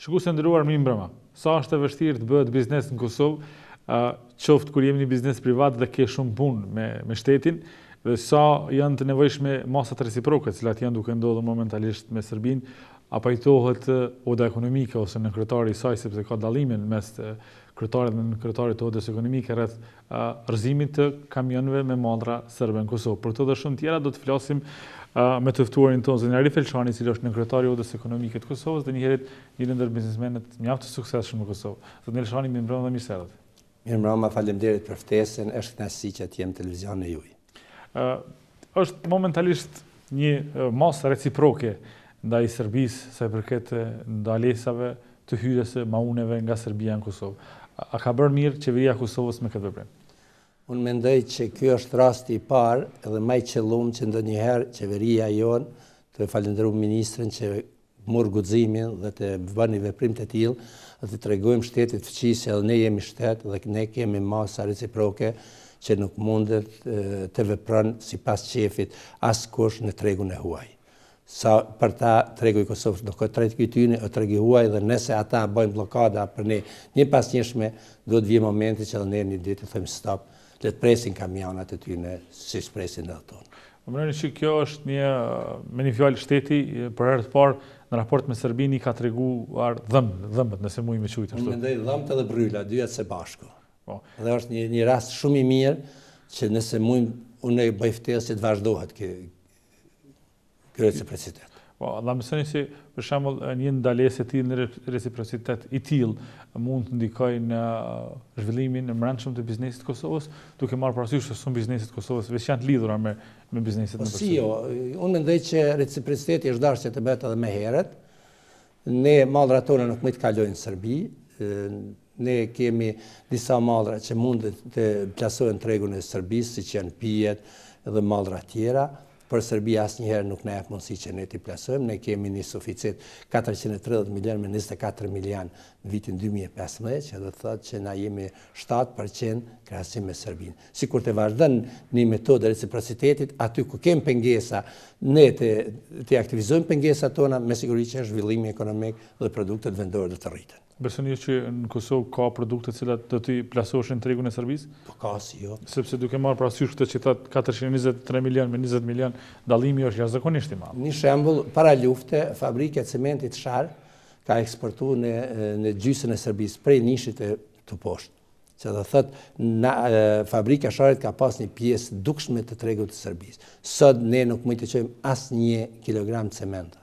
Shikues të nderuar mirë mbrëma. Sa është e vështirë të bëhet biznes në Kosovë, qoftë kur je me një biznes privat dhe ke shumë punë me me shtetin dhe sa janë të nevojshme masat reciproke të cilat janë duke ndodhur momentalisht me Serbinë, a pajtohet Oda Ekonomike ose nënkryetari i saj sepse ka dallime në mes të kryetarit dhe nënkryetarit të Odës Ekonomike rreth refuzimit të kamionëve me mallra serbe në Kosovë. Për këto dhe shumë tjera do të flasim me të ftuarin tonë zotin Arif Elshani, i cili është nënkryetari i Odës Ekonomike të Kosovës dhe njëherit një ndër biznesmenët mjaft të suksesshëm në Kosovë. Zoti Elshani, mirëmbrëma dhe mirë se erdhët. Mirëmbrëma, faleminderit për ftesën, është kënaqësi që të jem në televizionin e juaj. Ë është momentalisht një masë reciproke ndaj Serbisë sa i përket ndalesave të hyrjes së mauneve nga Serbia në Kosovë. A ka bërë mirë Qeveria e Kosovës me këtë veprim? Unë mendoj që kjo është rasti i parë dhe ma i qëllum që ndonjëherë Qeveria jonë, duke falënderu ministren që mori guximin dhe të bën një veprim të tillë dhe të tregojmë shtetit fqinj se edhe ne jemi shtet dhe ne kemi masa reciproke që nuk mundet të vepron sipas qefit askush në tregun e huaj. Sa për ta tregu i Kosovës nuk është treg i tyne, është treg i huaj dhe nëse ata bojnë bllokada për ne njëpasnjëshme, duhet të vijë momenti që edhe ne një ditë të themi stop, le të presin kamionat e tyne siç presin edhe tonët. Domethënë që kjo është një, me një fjalë shteti për herë të parë në raport me Serbinë i ka treguar dhëmbët, dhëmbët nëse mund me quajt ashtu. Unë mendoj dhëmbët edhe brylat, dyjat së bashku. Po. Dhe është një një rast shumë i mirë që nëse mund unë bëj ftesë që të vazhdohet ky reciprocitet. Po, a besoni se, për shembull, një ndalesë e tillë, një reciprocitet i tillë mund të ndikojë në zhvillimin e mbrendshëm të biznesit të Kosovës, duke marrë parasysh se shumë biznese të Kosovës veç janë të lidhura me me bizneset në Kosovë. Po si jo, unë mendoj që reciprociteti është dashur që të bëhet edhe më herët. Ne mallrat tona nuk mund të kalojnë në Serbi. Ne kemi disa mallra që mund të plasohen në tregun e Serbisë, siç janë pijet dhe mallra tjera. Por Serbia asnjëherë nuk na jep mundësi që ne t'i plasojmë, ne kemi një suficit katërqind e tridhjetë milionë me njëzet e katër milionë në vitin dy mijë e pesëmbëdhjetë, që do të thotë që na jemi shtatë për qind krahasim me Serbinë. Sikur të vazhdon një metodë reciprocitetit, aty ku kemi pengesa ne t'i aktivizojmë pengesat tona, me siguri që zhvillimi ekonomik dhe produktet vendore do të rriten. Besoni që në Kosovë ka produkte të cilat do të plasoheshin në tregun e Serbisë? Po ka si jo. Sepse duke marrë parasysh këtë që thatë 423 milionë me 20 milionë, dallimi është jashtëzakonisht i madh. Një shembull, para lufte, fabrika e cementit Shar ka eksportu në gjysën e Serbisë, prej Nishit e këtu poshtë. që do thotë fabrika e Sharrit ka pas një pjesë dukshme të tregut të Serbisë. Sot ne nuk mund të çojmë asnjë kilogram cementi.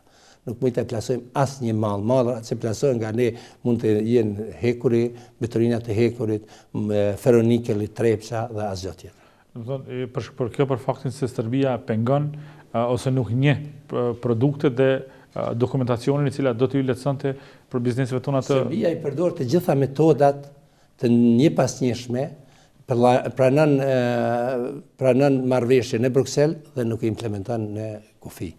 Nuk mund të plasojmë asnjë mall. Mallrat që plasohen nga ne mund të jenë hekuri, betoni, armatura të hekurit, Feronikeli, Trepça dhe asgjë tjetër. Por kjo për faktin se Serbia pengon ose nuk njeh produktet dhe dokumentacionin e cila do t'iu lehtësonte për bizneseve tona të. Serbia i përdor të gjitha metodat të njëpasnjëshme, pranon marrëveshje në Bruksel dhe nuk i implementon në kufi.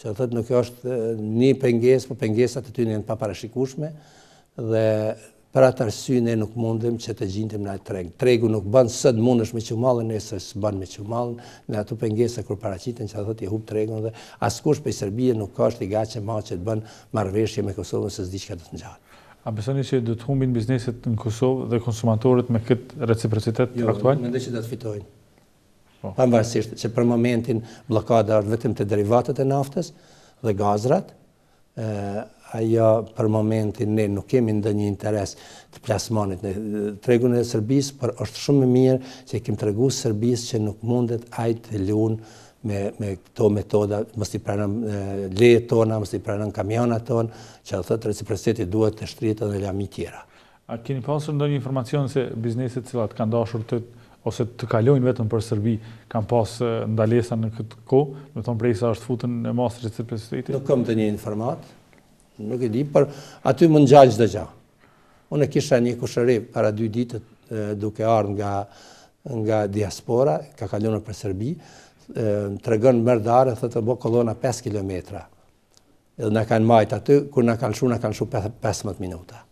Që do të thotë nuk është një pengesë, por pengesat e tyne janë të paparashikueshme dhe Për atë arsye ne nuk mundem që të gjindem në atë treg. Tregu nuk bën sot mundesh me çu mallin, nesër s'bën me çu mallin dhe ato pengesa kur paraqiten që do thotë e hup tregun dhe askush prej Serbie nuk ka është i gatshëm ma që të bën marrëveshje me Kosovën se s'di çka do të ngjajë. A besoni që do të humbin bizneset në Kosovë dhe konsumatorët me këtë reciprocitet aktual? Jo, mendoj që do të fitojnë. Pavarësisht që për momentin bllokada është vetëm te derivatet e naftës dhe gazrat, ajo për momentin ne nuk kemi ndonjë interes të plasmanit në tregun e Serbisë, por është shumë më mirë që i kemi tregu Serbisë që nuk mundet ai të luan me me këto metoda, mos i pranon lejet tona, mos i pranon kamionat tonë, që thotë reciprociteti duhet të shtrihet edhe n'lami tjera. A keni pasur ndonjë informacion se bizneset të cilat kanë dashur të ose të kalojnë vetëm për Serbi kanë pas ndalesa në këtë kohë, domethënë prej sa është futur masa e reciprocitetit? Nuk kam ndonjë informatë, nuk e di, por aty mund të ngjajë çdo gjë. Unë e kisha një kushëri para dy ditë duke ardhur nga nga diaspora, ka kaluar për Serbi, tregon Merdare, thotë u bo kolona 5 kilometra. Edhe na kanë majtë aty, kur na kanë lëshu, na kanë lëshu pesëmbëdhjetë minuta.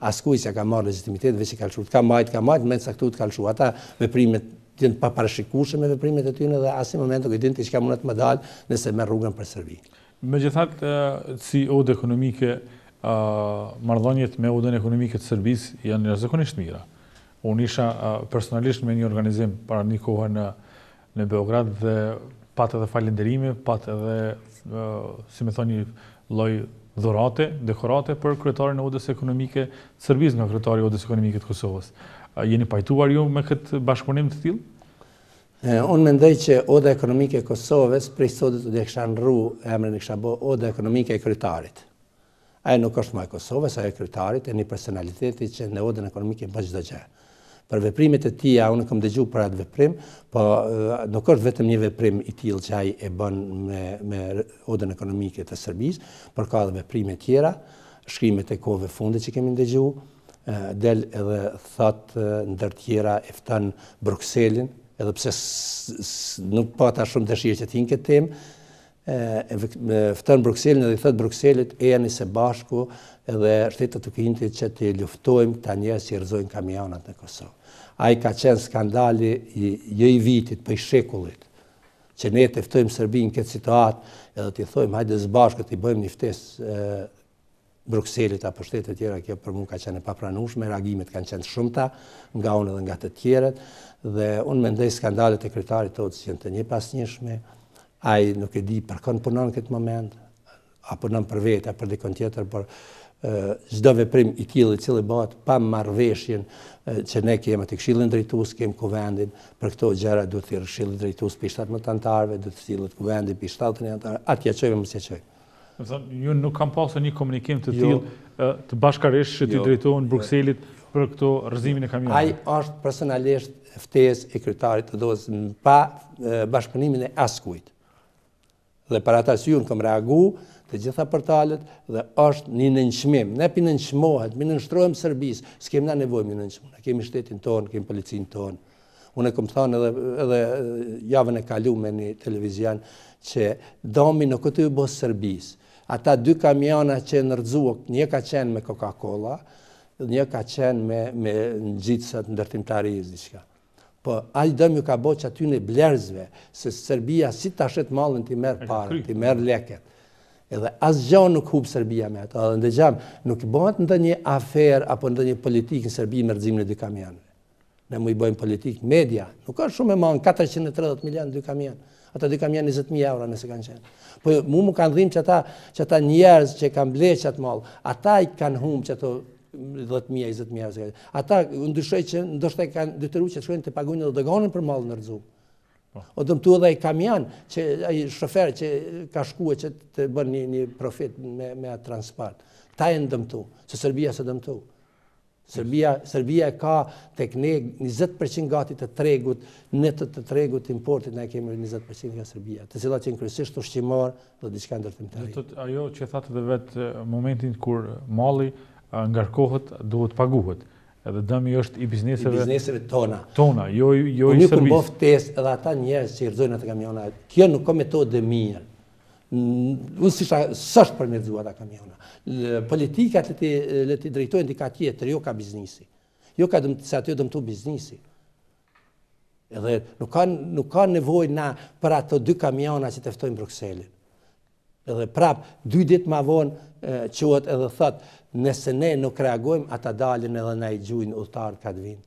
Askujt s'ia ka marrë legjitimitet, veç i ka lëshu. Të ka majtë, të ka majtë, meqë sa këtu të ka lëshu. Ata veprimet janë të paparashikueshme veprimet e tyre dhe asnjë moment nuk e di ti çka mund të më dalë nëse marr rrugën për Serbi. Megjithatë, si odë ekonomike, marrëdhëniet me odën ekonomike të Serbisë janë jashtëzakonisht mira. Unë isha personalisht me një organizim para një kohe në në Beograd dhe pat edhe falënderime, pat edhe si me thënë lloj dhurate, dekorate për kryetarin e Odës Ekonomike të Serbisë nga kryetari i Odës Ekonomike të Kosovës. A jeni pajtuar ju me këtë bashkëpunim të tillë? Unë mendoj që Oda Ekonomike e Kosovës prej sodit ia kisha ndrru emrin e kisha bë Oda Ekonomike e kryetarit. Ajo nuk është më e Kosovës, ajo e kryetarit, e një personaliteti që në odën ekonomike bën çdo gjë. Për veprimet e tija, unë kam dëgju për atë veprim, po nuk është vetëm një veprim i tillë që ai e bën me, me odën ekonomike të Serbisë, por ka edhe veprime tjera, shkrimet e kohëve fundit që kemi ndëgju, del edhe thot ndër tjera e fton Brukselin, edhe pse nuk pata shumë dëshirë që t'hi n'këtë temë, e fton Brukselin dhe i thotë Brukselit ejani së bashku dhe shtetet e Kuintit që të luftojmë këta njerëz që i rrëzojnë kamionat në Kosovë. Ai ka qenë skandali jo i vitit, po i shekullit. Që ne të ftojmë Serbinë në këtë situatë, edhe t'i thojmë hajde së bashku t'i bëjmë një ftesë Brukselit apo shtete tjera, kjo për mua ka qenë e papranueshme, reagimet kanë qenë të shumta nga unë dhe nga të tjerët dhe unë mendoj skandalet e kryetarit t'odës janë të njëpasnjëshme. Ai nuk e di për kënd punon në këtë moment, a punon për vete, a për dikon tjetër, por çdo veprim i tillë i cili bëhet pa marrëveshjen që ne kemi këshillin drejtues, kemi kuvendin, për këto gjëra duhet të thirret këshilli drejtues prej shtatë anëtarëve, duhet të thirret kuvendi prej shtatë anëtarëve, atje a e çojmë a s'e çojmë. Domethënë, ju nuk keni pasur një komunikim të jo. tillë të bashkërisht që t'i jo. drejtohen jo. Brukselit për këto rrëzimin e kamionit. Ai është personalisht ftesë e kryetarit të odës pa bashkëpunimin e askujt. Dhe për ata edhe unë kam reagu të gjitha portalet dhe është një nënçmim. Na po nënçmohemi, po i nënshtrohemi Serbisë, s'kem na nevojë me u nënçmu. Kemi shtetin tonë, kemi policinë tonë. Unë e kam thanë edhe, edhe javën e kalume n'një televizion që dami nuk i u bo Serbisë. Ata dy kamiona që janë rrëzu, një ka qenë me Coca-Cola, një ka qenë me, me ngjitësa ndërtimtarie i zishka. Po, ai dëm ju ka bo atyne blerësve, se Serbia si të ta shet mallin t'i merr paret, t'i merr lekët. Edhe asgjo nuk hup Serbia me ato, edhe në dëgjam, nuk i bëhet ndonjë aferë apo ndonjë politikë në Serbi me rrëzimin e dy kamionëve. Ne mu i bëjmë politikë, media, nuk është shumë e madhe, 430 milion, dy kamiona. Ata dy kamiona 20.000 euro nëse kanë qenë. Po mu m'u kanë dhimb ata, qata njerëz që kanë ble qatë mall, ata i kanë humb qato 10.000, 20.000 euro. Ata dyshoj që ndoshta e kanë detyru që të shkojnë të pagunë edhe doganën për mallin e rrëzum. Po. U dëmtu edhe ai kamion, qai shofer që ka shkue që të bën një, një profit me, me atë transport. Ata janë dëmtu se Serbia s'u dëmtu Serbia, Serbia e ka tek ne njëzet për qind gati të tregut, në të, të tregut të importit na e kemi njëzet për qind nga Serbia, të cilat janë kryesisht ushqimor dhe diçka ndërtimtari. Do të thotë ajo që thatë dhe vet momentin kur malli ngarkohet duhet paguhet. Edhe dëmi është i bizneseve. I bizneseve tona. Tona, jo jo i Serbisë. Unë po bëj ftesë edhe ata njerëz që i rrëzojnë ato kamiona. Kjo nuk o metodë e mirë. Unë s'di çka, s'është për mirë zu ata kamiona. Politikat le t'i, le t'i drejtojnë dikah tjetër, jo ka biznisi. Jo ka dëmë, se atje dmth tu biznisi. Edhe nuk ka, nuk ka nevojë na për ato dy kamiona që të ftojnë Brukselin. Edhe prap, dy ditë ma vonë çohet edhe thotë, nëse ne nuk reagojmë, ata dalin edhe na i gjujnë udhëtarët ka të vinë.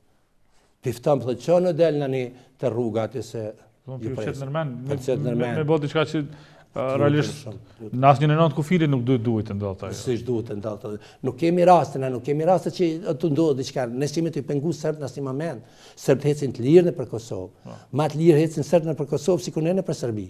Piftam thotë çon në del nani te rruga aty se do të qet nërmen, qet nërmen. Me bo diçka që realisht në asnjë anë të kufirit nuk duhet duhet të ndodhë ajo. S'duhet të ndodhë. Nuk kemi raste na, nuk kemi raste që të ndodhë diçka. Ne s'kemi të pengu serb në asnjë moment. Serbët ecin të lirë nëpër Kosovë. Po. Ma të lirë ecin serbët nëpër Kosovë sikur ne nëpër Serbi.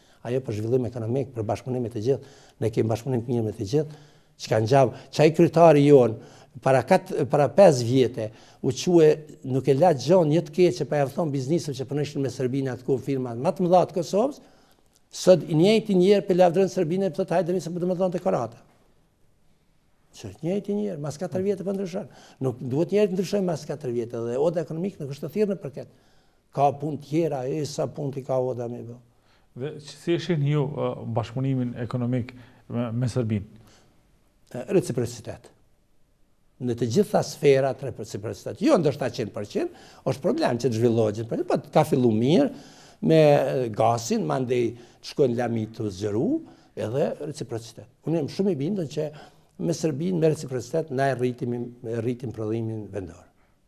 Ajo për zhvillim ekonomik, për bashkëpunim me të gjithë, ne kemi bashkëpunim të mirë me të gjithë, çka ngjau, qai kryetari jonë, para, kat, para 5 vjetë, u çue nuk e la gjon një të keqë, pa jav thon biznisëm që punojshin me Sërbinë atë kohë firmat, ma të mëdha të Kosovës, sot i njëjti njeri p'e lavdron Sërbinë, e thotë se më dhanë dekorata. Qet i njëjti njeri, mas 4 vjetë po po ndryshon. Nuk duhet njeri t'ndryshon mas 4 vjetë, dhe oda ekonomike nuk është e thirrun për këtë. Ka punë tjera e sa punë t'i ka oda me bo. Dhe si e shihni ju bashkëpunimin ekonomik me Serbinë? Reciprocitet. Në të gjitha sferat reciprocitet. Jo ndoshta 100%, është problem që të zhvillohet 100%, po ka fillu mirë me gasin, mandej të shkojnë lëmitë tu zgjeru, edhe reciprocitet. Unë jam shumë i bindun që me Serbinë me reciprocitet na e rritim prodhimin vendor.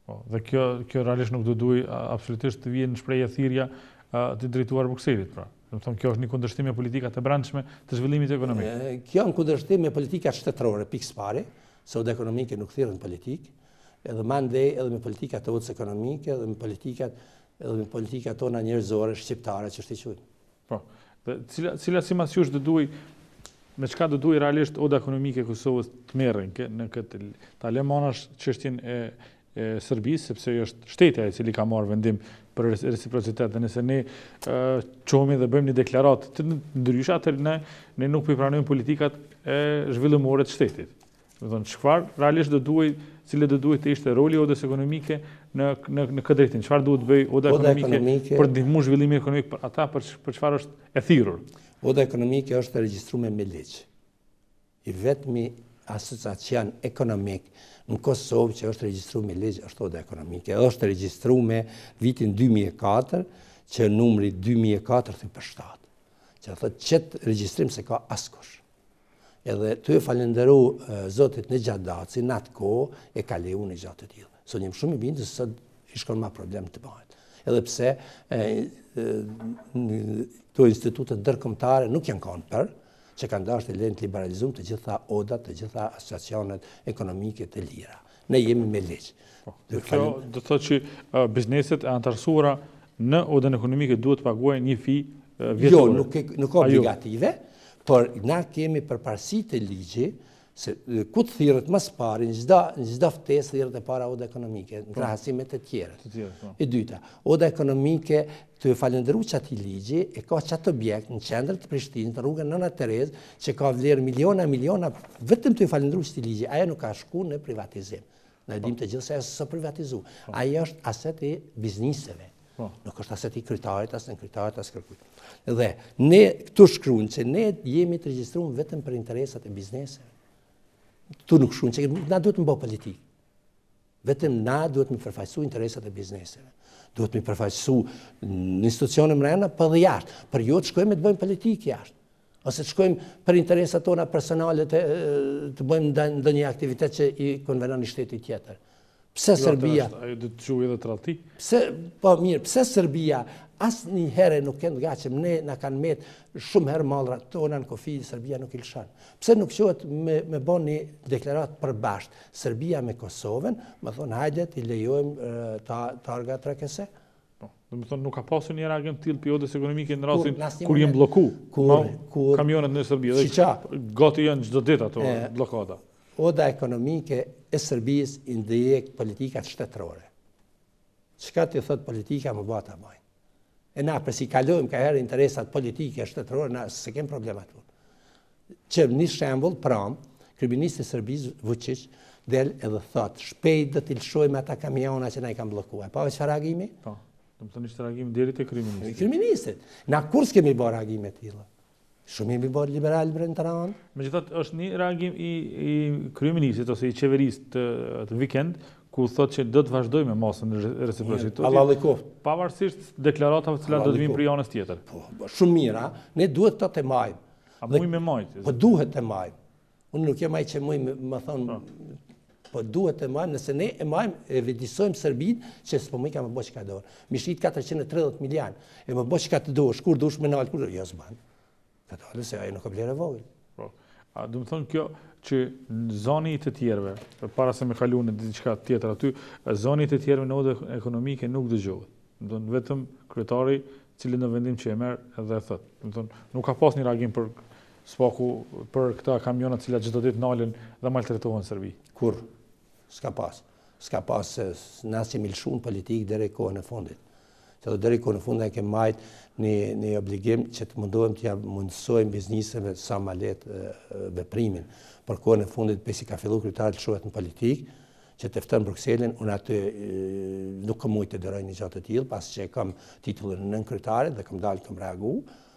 Po, dhe kjo, kjo realisht nuk do duhej absolutisht të vijë në shprehje thirrja t'i drejtuar Brukselit, pra. Do të thotë kjo është në kundërshtim me politikat e brendshme të zhvillimit ekonomik. Kjo është n'kundërshtim me politikat shtetërore, pikë së pari, se oda ekonomike nuk thirret n'politikë, edhe mandej edhe me politikat e odës ekonomike, edhe me politikat edhe me politikat tona njerëzore shqiptare qysh t'i quajmë. Po. Dhe cila cila sipas jush do duhej me çka do duhej realisht oda ekonomike e Kosovës të merret kë në këtë ta lëmë anash çështjen e e Serbisë sepse është shteti ai i cili ka marrë vendim për reciprocitet dhe nëse ne çohemi dhe bëjmë një deklaratë të ndryshme atëherë ne nuk po i pranojmë politikat zhvillimore të shtetit. Do të thotë çfarë realisht do duhej, cili do duhej të ishte roli i odës ekonomike në në në këtë drejtim. Çfarë duhet të bëjë oda ekonomike, ekonomike për të ndihmuar zhvillimin ekonomik për ata për për çfarë është e thirrur. Oda ekonomike është e regjistrume me ligj. I vetmi asociacion ekonomik në Kosovë që është regjistru me ligj është oda ekonomike. Është regjistru me vitin 2004 që numri 2004 thye për 7. Që dmth qet regjistrim s'e ka askush. Edhe tuj ju falenderu zotit Gjat Daci, në atë kohë e ka leju një gja të tillë. Se jam shumë i bindun, se sot ish kon ma problem të bëhet. Edhe pse këto institutet ndërkombtare nuk janë kon për, që kanë dashtë t'i lenë të liberalizum të gjitha odat, të gjitha asociacionet ekonomike të lira. Ne jemi me ligj. Po, kjo do të thotë që bizneset e antarësuara në odën ekonomike duhet të paguajnë një fi vjetore. Jo, nuk e nuk asht obligative, por na kemi përparësi të ligji se ku të thirret ma së pari në çdo në çdo ftesë thirret e para oda ekonomike në po. krahasim me të tjerët. Të tjerët. Po. E dyta, oda ekonomike Tuj e falënderu qatij ligji e ka qatë objekt në qendër të Prishtinës, në rrugën Nëna Terezë, që ka vlerë miliona, miliona, vetëm tuj falënderu qëtij ligji, ajo nuk ka shku në privatizim. Na e dimë po. të gjithë se u privatizu. Po. Ajo është aset i bizneseve. Po. Nuk është aset i kryetarit, as nënkryetarit, as kërkujt. Dhe ne këtu shkrun që ne jemi të regjistrum vetëm për interesat e bizneseve. Ktu nuk shkrun që na duhet me bo politikë. Vetëm na duhet m'i përfaqësu interesat e bizneseve. Duhet m'i përfaqësu në institucione mrena, po dhe jashtë. Por jo të shkojmë e të bëjmë politikë jashtë. Ose të shkojmë për interesat tona personale të, të bëjmë ndonjë aktivitet që i konvenon një shteti tjetër. Pse jo, Serbia... Ajo do të quhej edhe tradhti? Pse, po mirë, pse Serbia asnjëherë nuk u kon e gatshme, na kanë met shumë herë mallra tona në kufi, Serbia nuk i lshon. Pse nuk çohet me, me bo një deklaratë për bashkë? Serbia me Kosovën, me thon hajde t'i lejojmë targa RKS? Po, domethënë nuk ka pasur një reagim të tillë prej odës ekonomike në rastin kur janë bloku kamionet në Serbi dhe gati janë çdo ditë ato blokada. Oda ekonomike e Serbisë i ndjek politikat shtetërore. Çka t'i thotë politika me ba ata bajnë. E na pse i kalojmë ka herë interesat politike shtetërore na s'e kem problem atë. Qe një shembull pram, kryeministri i Serbisë Vuçiç del edhe thotë, shpejt do t'i lëshojmë ata kamiona që na i kem bllokuar. Pa veç reagimi? Po. Do të thotë ishte reagim deri te kryeministri. Kryeministri. Na kurrë s'kemi ba reagime të tilla. Shumë jemi bërë liberal bre tolerantë. Megjithatë është një reagim i i kryeministrit ose i qeverisë këtë vikend ku thotë që do të vazhdojë me masën e reciprocitetit. Hallalli koftë. Pavarësisht deklaratave të cilat do të vijnë prej anës tjetër. Po, shumë mirë, a? Ne duhet këtë ta majmë. A mujmë me e majtë? Po duhet ta majmë. Unë nuk jam ai që muj me me thon po. po duhet ta majmë, nëse ne e majmë, e vetëdijesojmë Serbinë, që s'po mujka me ba çka don. M'i shit 430 milion. E me ba çka të dush, kur dush me nal, kur jo s'ban. Ka dalë se ai nuk ka vlerë e vogël. Po. A domethon kjo që zoni i të tjerëve, para se me kalu në diçka tjetër aty, zoni i të tjerëve në odë ekonomike nuk dëgjohet. Do në vetëm kryetari cilin vendim që e merr edhe e thotë. Nuk ka pas një reagim për Spaku për këta kamionat të cilët çdo ditë nalen dhe maltretohen në Serbi. Kurr. S'ka pas. S'ka pas se na s'jemi lshu në politikë deri kohën e fundit. Se deri kohën e fundit na kemi majt një një obligim që të mundohem t'ia mundësojmë bizniseve sa ma lehtë veprimin. Por kohën e fundit prej se ka fillu kryetari të lshohet në politikë, që të fton Brukselin, unë aty nuk kam mujtë të duroj një gja të tillë, pas që e kam titullin e nënkryetarit dhe kam dalë kam reagu,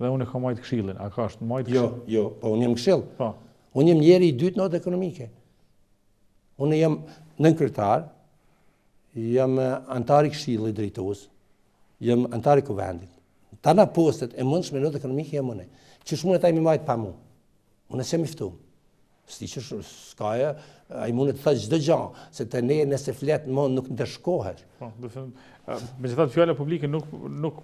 Dhe unë e kam majtë këshillin, a është majtë jo, këshillin? Jo, jo, po unë jam këshill. Po. Unë jam njeri i dytë në odë ekonomike. Unë jam nënkryetar, jam antar i këshillit drejtues, jam antar i kuvendit. Tana postet e mundshme në odë ekonomike i kam unë. Që s'munen ata me majt pa mua. Unë s'jam i ftum. Siç është Skaja, ai mund të thotë çdo gjë, se te ne nëse flet më nuk ndëshkohesh. Po, do të them, megjithatë fjala publike nuk nuk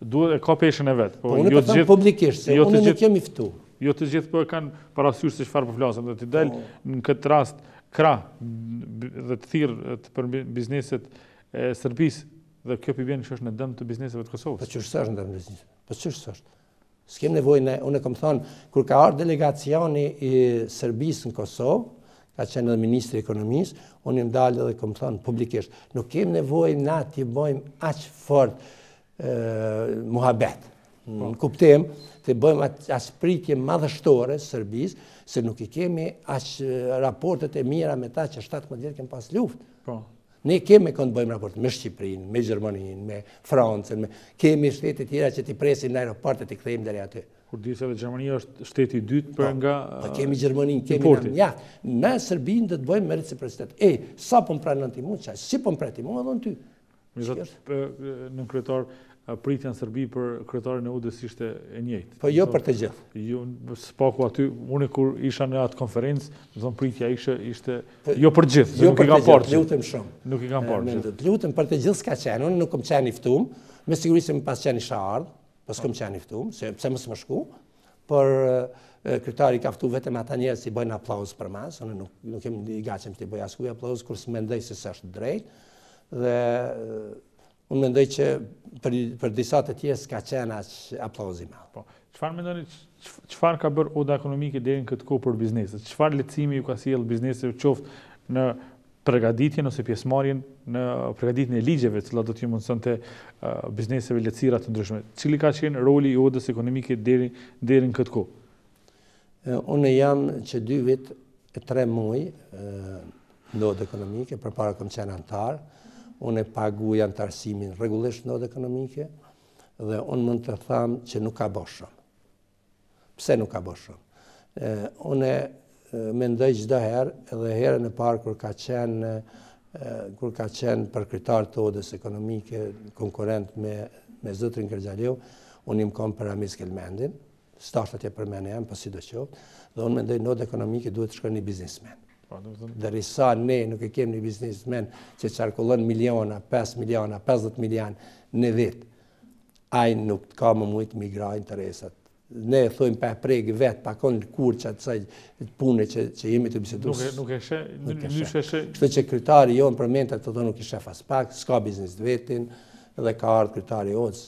duhet e ka peshën e vet, po, po jo të gjithë publikisht, se jo unë nuk jam i ftu. Jo të gjithë po e kanë parasysh se çfarë po flasim, do t'i dal po. në këtë rast krah dhe të thirr për bizneset e Serbisë dhe kjo p'i bjen që është në dëm të bizneseve të Kosovës. Po çka është në dëm të biznesit. Po çka është. S'kem nevojë ne, unë kam thënë kur ka ardhur delegacioni i Serbisë në Kosovë, ka qenë edhe ministri i ekonomisë, unë kam dalë dhe kam thënë publikisht, nuk kem nevojë na t'i bëjmë aq fort muhabet. Në po. kuptim, t'i bëjmë aq pritje madhështore Serbisë, se nuk i kemi aq raportet e mira me ta që 17 vjet kem pas luftë. Po. Ne kemi me kënd bëjmë raport me Shqipërinë, me Gjermaninë, me Francën, me kemi shtete tjera që t'i presim në aeroport e t'i kthejmë deri aty. Kur di se Gjermania është shteti i dytë për po, nga Po e kemi Gjermaninë, kemi importi. Ja, me Serbinë do të bëjmë me reciprocitet. E, sa po m'pranon ti mua? Si po m'pran ti mua edhe ty? Nënkryetar, Pritja në Serbi për kryetarin e Odës ishte e njëjtë. Po jo për të gjithë. Jo, spaku aty, unë kur isha në atë konferencë, më thonë pritja ishte, ishte po, jo për të gjithë, jo nuk i kam parë gjithë. Lutem shumë. Nuk i kam parë gjithë. Lutem për të gjithë s'ka qenë, unë nuk kam qenë i ftum, me siguri se me pas qenë kisha ardhë, po s'kam qenë i ftum, se pse mos me shku, por kryetari ka ftu vetëm ata njerëz që bëjnë aplauz përmas, unë nuk nuk jam i gatshëm të bëj askuj aplauz kur s'mendoj se është drejt. Dhe Unë mendoj që për, për disa të tjerë s'ka qenë aq aplauzi. Po, çfarë mendoni çfarë ka bërë oda ekonomike deri në këtë kohë për bizneset? Çfarë lehtësimi iu ka sjellë bizneseve qoftë në përgatitjen ose pjesëmarrjen në përgatitjen e ligjeve, të cilat do t'iu mundësonte uh, bizneseve lehtësira të ndryshme. Cili ka qenë roli i odës ekonomike deri deri në këtë kohë? Unë jam që dy vit e tre muaj në Odë Ekonomike, përpara kom qenë anëtar, unë e paguj anëtarësimin rregullisht në Odë Ekonomike, dhe unë mund të tham që nuk ka bo shumë. Pse nuk ka bo shumë? Unë e mendoj çdo herë, edhe herën e parë kur ka qenë kur ka qenë për kryetar të odës ekonomike, konkurent me, me zotrin Gërxhaliu, unë jom kon për Ramiz Kelmendin, Tashti atje për mendimin tem, po sido qoftë, dhe unë mendoj në Odë Ekonomike duhet të shkojnë një biznismen. Po, derisa ne nuk e kemë një biznismen që qarkullon miliona, 5 miliona, 50 milion në vit, ai nuk ka me mujtë me i mbrojt interesat. Ne e thojmë pa e prekë vetë, pa kon në lëkurë të asaj pune që, që jemi tu bisedu. Nuk e, nuk e shë, nuk e shë. Kështu që kryetari jo në përmentat të të nuk i shë aspak, s'ka biznes të vetin, dhe ka ardhë kryetar i odës,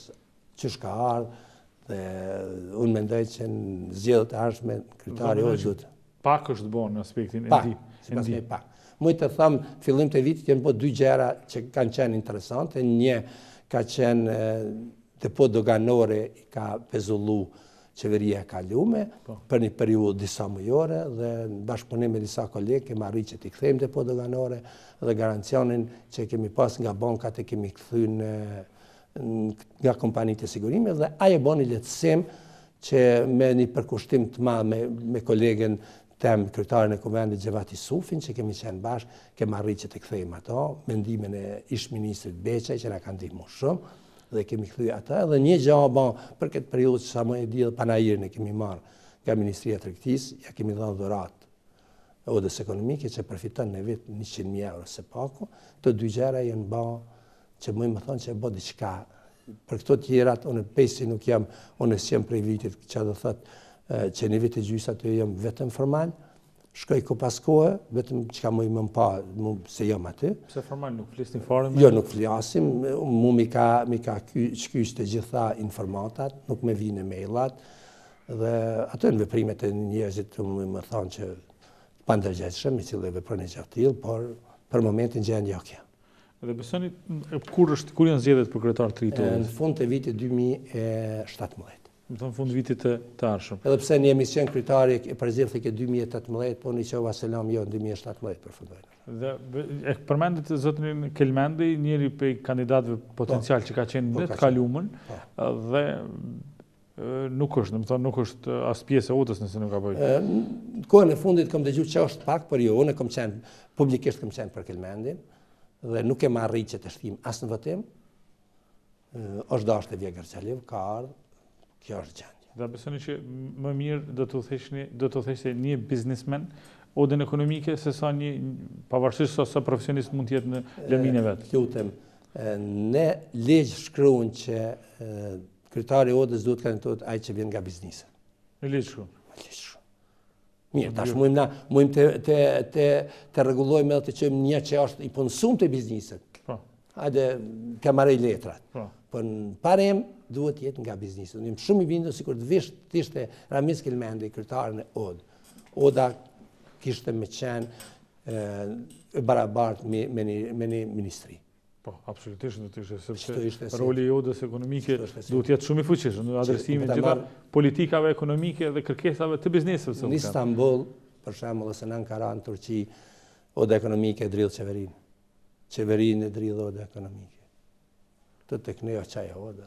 qysh ka ardhë dhe unë mendoj që në zgjedhët e ardhshme kryetari i odës. Pak është bo në aspektin e ndi. Pak, sipas meje pak. Muj të them, fillim të vitit janë bo dy gjëra që kanë qenë interesante, një ka qenë depot doganore i ka pezullu qeveria e kalume po. për një periudhë disa mujore dhe në bashkëpunim me disa kolegë kemi arri që t'i kthejmë depot doganore dhe garancionin që kemi pas nga bankat e kemi kthy në nga kompanitë e sigurimit dhe ajo e bo ni lehtësim që me një përkushtim të madh me, me kolegun tem kryetarin e kuvendit Xhevat Isufin që kemi qenë bashkë, kemi arrit që të kthejmë ato, me ndihmën e ish-ministrit Beqaj që na ka ndihmu shumë dhe e kemi kthy atë dhe një gjë u ba për këtë periudhë sa unë e di dhe panairin e kemi marrë nga Ministria e Tregtisë, ja kemi dhënë dhuratë Odës Ekonomike që përfiton në vit 100.000 euro se paku, këto dy gjëra janë ba që muj me thanë që u bo diçka. Për këto tjerat, unë pasi nuk jam, unë s'jam prej vitit që domethënë që një vit e gjysë aty jam vetëm formal, shkoj kohë pas kohe, vetëm që ka me më pa, mu, se jam aty. Pse formal, nuk flisni fare me? Jo, nuk flasim, mu mi ka, mi ka shkyç të gjitha informatat, nuk më vijnë emailat, Dhe ato janë veprimet e njerëzit të, me thanë, të pandërgjegjshëm, i cili vepron një gjë të tillë, por për momentin gjendja o kjo. Dhe besoni kur është kur janë zgjedhjet për kryetar të ri? Në fund të vitit 2017. Domethënë fundi i vitit të, të ardhshëm. Edhe pse ne e kemi që kryetari u përzgjedh te 2018, po në çova selam jo në 2017 përfundoi. Dhe e përmendët zotrin Kelmendi, njëri prej kandidatëve po. potencial që ka qenë po, në të kalumën po. dhe Nuk është, në më thonë, nuk është as pjesë e odës nëse nuk ka bë. Në kohën e fundit kam dëgju që është pak, por jo, unë kam qenë, publikisht kam qenë për Kelmendin, dhe nuk e arriti që të shtim as në votim, është dashtë e vjegër që livë, ka ardhë, kjo është gjendja. Dhe besoni që më mirë do ta udhëheqte, do ta udhëheqte një biznesmen odën ekonomike, se sa një, pavarësisht sa, sa profesionist mund t'jetë në lëminë e vet. Lutem, në ligj shkruan që Kryetar i Odës duhet të kandidohet ai që vjen nga biznesi. Në ligj shkruan. Në ligj shkruan. Mirë, tash mujmë na, mujmë të, të, të, të rregullojmë edhe të çojmë një që është i punësum te bizneset. Po. Hajde, ja marre letrat. Po. Po në parim duhet të jetë nga bizneset. Jam shumë i bindun sikur të visht të ishte Ramiz Kelmendi kryetar në Odë. Oda kishte me qenë e barabartë me, me, një, me një ministri. Po, absolutisht do të ishte sepse roli i odës ekonomike duhet të jetë shumë i fuqishëm në adresimin e gjithë politikave ekonomike dhe kërkesave të bizneseve. Në Stamboll, për shembull, ose në Ankara, në Turqi, oda ekonomike e dridh qeverinë. Qeverinë e dridh oda ekonomike. Të tek ne qaj oda.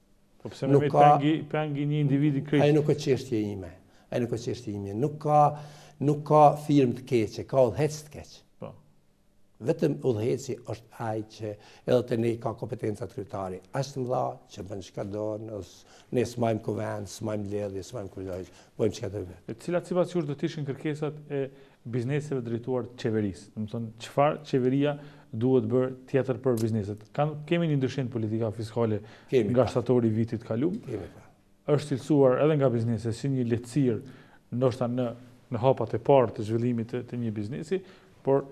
Po pse nuk ka peng i, peng i një individi krejt. Ajo nuk është çështje ime. Ajo nuk është çështje ime. Nuk ka nuk ka firmë të keqe, ka udhëheqës të keq. Po. Vetëm udhëheqësi është ai që edhe te ne ka kompetencat kryetari aq të mëdha që bën çka do, ne s'majm kuvend, s'majm mbledhje, s'majm kurrë. Bëjmë çka do. E cilat sipas jush do të ishin kërkesat e bizneseve të drejtuar qeverisë. Do të thotë çfarë qeveria duhet bërë tjetër për bizneset. Kan, kemi një ndryshim politika fiskale kemi, nga shtatori i vitit të kaluar. Kemi. Po. Është cilësuar edhe nga bizneset si një lehtësirë ndoshta në në hapat e parë të zhvillimit të, të një biznesi, por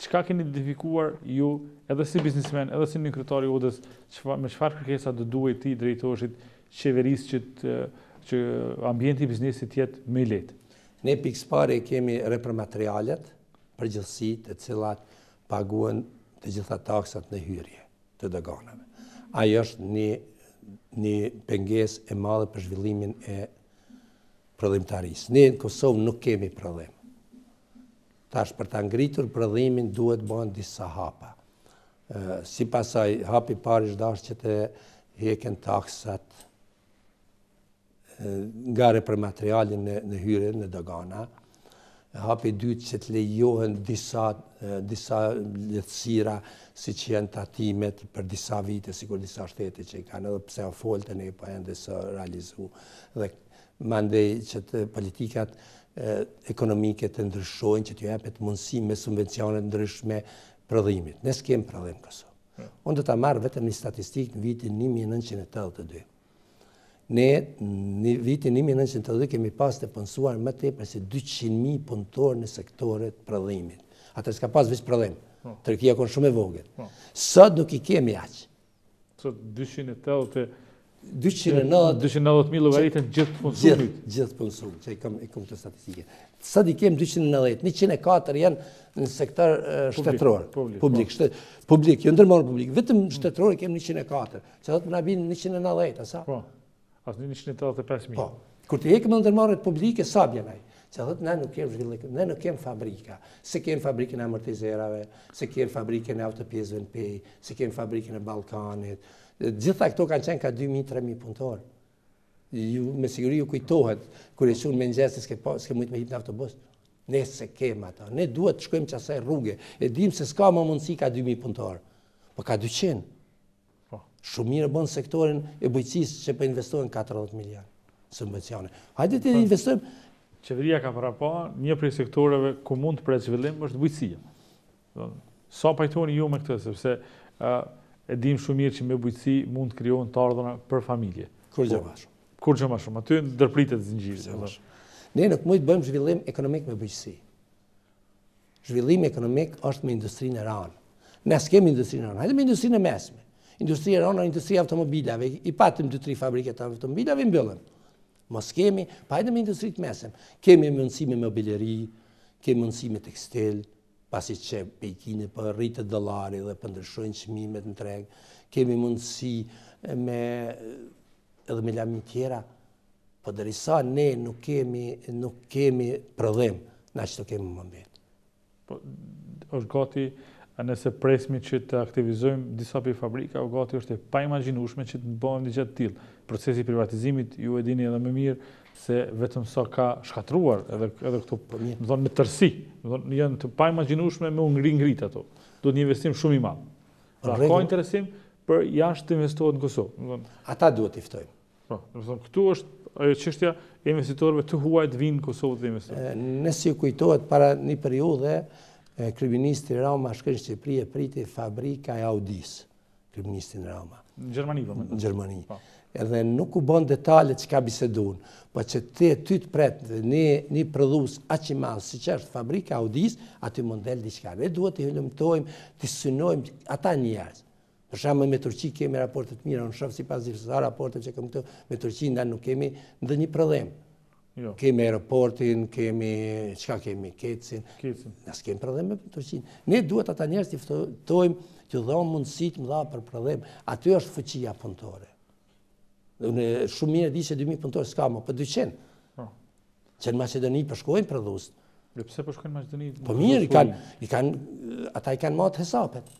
çka keni identifikuar ju edhe si biznesmen, edhe si një kryetar i odës, çfarë me çfarë kërkesa do duhet t'i drejtoheshit qeverisë që të, që ambienti i biznesit të jetë më i lehtë? Ne pikë së pari i kemi repromaterialet, përgjithësisht të cilat paguhen të gjitha taksat në hyrje të doganave. Ajo është një një pengesë e madhe për zhvillimin e prodhimtarisë. Ne në Kosovë nuk kemi prodhim. Tash për ta ngritur prodhimin duhet bërë disa hapa. Si pasojë, hapi i parë është dashtë që të heken taksat nga repromateriali në, në hyrje në dogana. Hapi i dytë që të lejohen disa, disa lehtësira, siç janë tatimet për disa vite, sikur disa shtete që i kanë, edhe pse o folë te ne po ende s'a realizu. Dhe mandej që të politikat ekonomike të ndryshojnë, që t'ju japet mundësi me subvencione të ndryshme prodhimit. Ne s'kem prodhim n'Kosovë. Unë do ta marr vetëm një statistikë në vitin 1982. Ne në vitin një mijë e nëntëqind e tetëdhjetë kemi pas të punësuar më tepër se dyqind mijë punëtorë në sektorët e prodhimit. Atëherë s'ka pas veç prodhim. Po. Tregtia kon shumë e vogël. Po. Sot nuk i kemi aq. Sot 280 290 mijë llogariten gjithë të punësumit. Gjithë të punësumit, që i kam i kam te statistikat. Sot i kemi 290, 104 janë në sektor shtetëror, publik, publik, jo ndërmarrje publike, vetëm shtetëror i kemi 104. Që do të thotë na bien 190, a sa? Po, a s' një 185.000. Po, kur t'i hekim ndërmarrjet publike, sa bjen ajo? Që do të thotë nuk kemi zhvillim, ne nuk kemi fabrika. S'e kemi fabrikën e amortizerave, s'e kemi fabrikën e autopjesëve në Pejë, s'e kemi fabrikën e Ballkanit. Gjitha këto kanë qenë ka 2.000-3.000 punëtorë. Ju, me siguri ju kujtohet, kur ishim nxënës, s'ke, po, s'ke mujtë me hip në autobus. Ne s'e kemi atë, ne duhet të shkojmë qasaj rrugë, e dimë se s'ka më mundësi ka 2.000 punëtorë, po ka 200. Po. Shumë mirë e bënë sektorin e bujqësisë që po. Po investohen 40 milion subvencione. Hajde të, po, investojmë. Qeveria ka para, po, një prej sektoreve ku mund të ketë zhvillim është bujqësia. Sa pajtoheni ju me këtë, sepse e dim shumë mirë që me bujqësi mund të krijohen të ardhura për familje. Kurgjë ma shumë. Kurgjë ma shumë. Aty ndërpritet zinxhiri. Ne nuk mujmë të bëjmë zhvillim ekonomik me bujqësi. Zhvillimi ekonomik është me industrinë e ranë. Ne s'kemi industrinë e ranë, hajde me industrinë e mesme. Industria e ranë, industria e automobilave, i patim 2-3 fabrika të automobilave, i mbyllëm. Mo s'kemi, po hajde me industri të mesme. Kemi mundësi me mobileri, kemi mundësi me tekstil, pasi që Pekini, po rritet dollari dhe po ndryshojnë çmimet në treg, kemi mundësi me edhe me lëmi tjera, po derisa ne nuk kemi, nuk kemi prodhim, na do të kemi mbetje. Po, është gati, nëse presmi që të aktivizojmë disa prej fabrikave, gati është e paimagjinushme që të bëhet një gjë e tillë. Procesi i privatizimit, ju e dini edhe më mirë, se vetëm sa ka shkatërruar edhe, edhe këto, po, domethënë, në tërësi, domethënë, janë të paimagjinushme me u ngri ngrit ato. Duhet një investim shumë i madh. Pra, ka interesim prej jashtë të investohet në Kosovë. Ata duhet t'i ftojmë. Po, domethënë këtu është ajo çështja e investitorëve të huaj të vijnë në Kosovë të investojnë. Nëse ju kujtohet para një periudhe, kryeministri Rama shkon, Shqipëri, e priti fabrika e Audisë, kryeministrin Rama. Në Gjermani, po, Në Gjermani. Po. Edhe nuk u bën detalet çka bisedu, po që ti, ty të pret një një prodhues aq i madh siç është fabrika e Audisë, aty mund del diçka. Ne duhet t'i hulumtojmë, t'i synojmë ata njerëz. Për shembull me Turqi kemi raporte të mira, unë shoh sipas disa raporteve që kemi këtu me Turqi, na nuk kemi ndonjë prodhim. Jo. Kemi aeroportin, kemi, çka kemi, KEDS-in. KEDS-in. Ne s'kemi prodhim me Turqinë. Ne duhet ata njerëz t'i ftojmë, t'u dhomë mundësi të mëdha për prodhim. Aty është fuqia punëtore. Unë shumë mirë di që 2.000 punëtorë s'ka më, po 200. Po. Që në Maqedoni po shkojnë prodhuesit. Dhe pse po shkojnë n'Maqedoni? Po mirë, ata i kanë matë hesapet.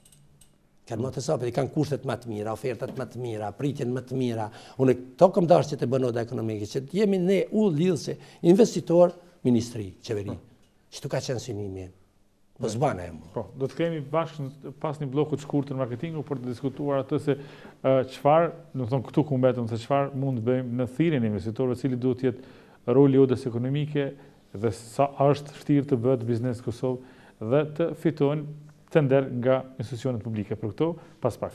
Kanë matë hesapet, i kanë kushtet ma të mira, ofertat ma të mira, pritjen ma të mirë. Unë këto kam dashtë që ta bën oda ekonomike, që të jemi ne urë lidhëse investitor ministri, qeveri. Kjo ka qenë synimi im. Po zbana e më. Po, do të jemi bashkë pas një blloku të shkurtër marketingu për të diskutuar atë se çfarë, të themi këtu ku mbetëm, se çfarë mund të bëjmë në thirrjen e investitorëve, cili duhet të jetë roli i odës ekonomike, dhe sa është e vështirë të bëhet biznes në Kosovë dhe të fitojnë tender nga institucionet publike. Për këto, pas pak.